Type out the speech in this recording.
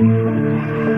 Música